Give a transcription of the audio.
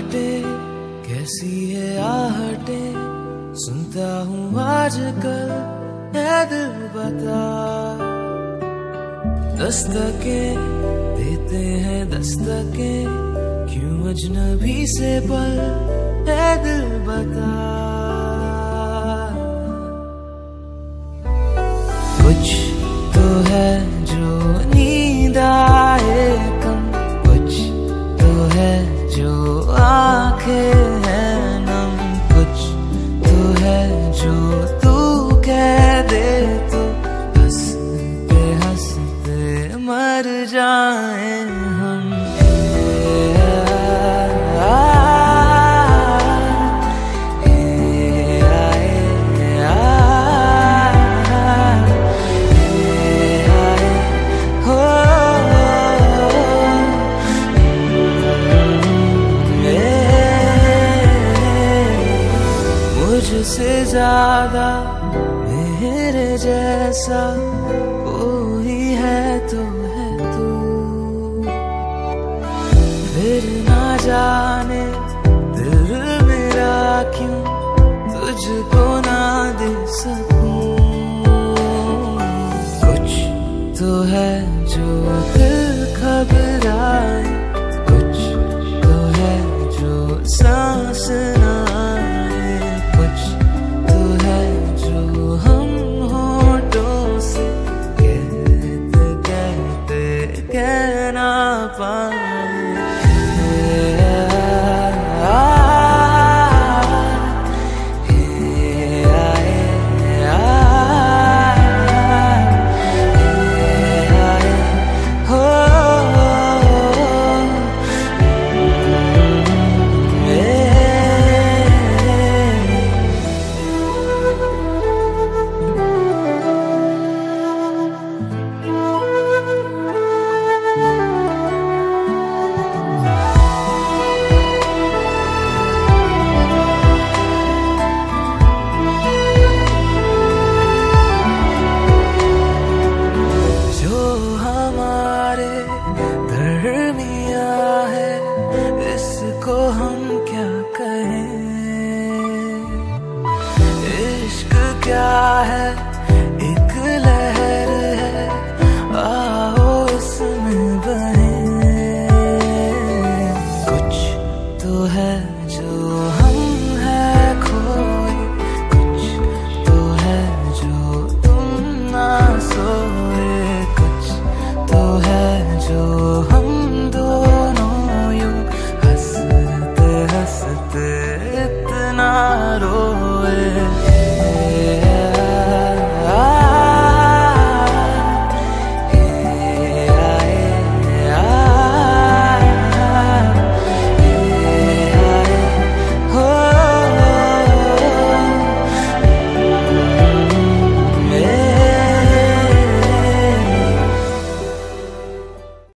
आहटे कैसी है आहटे, सुनता हूँ आजकल, है दिल बता। दस्तके देते हैं दस्तके, क्यों अजनबी से पल दिल बता। कुछ तो है जो नींद आए कम, कुछ तो है जो could ज़्यादा मेरे जैसा कोई है तो है तू। फिर ना जाने दिल मेरा क्यों तुझको ना दे सकूँ को हम क्या कहें? इश्क क्या है?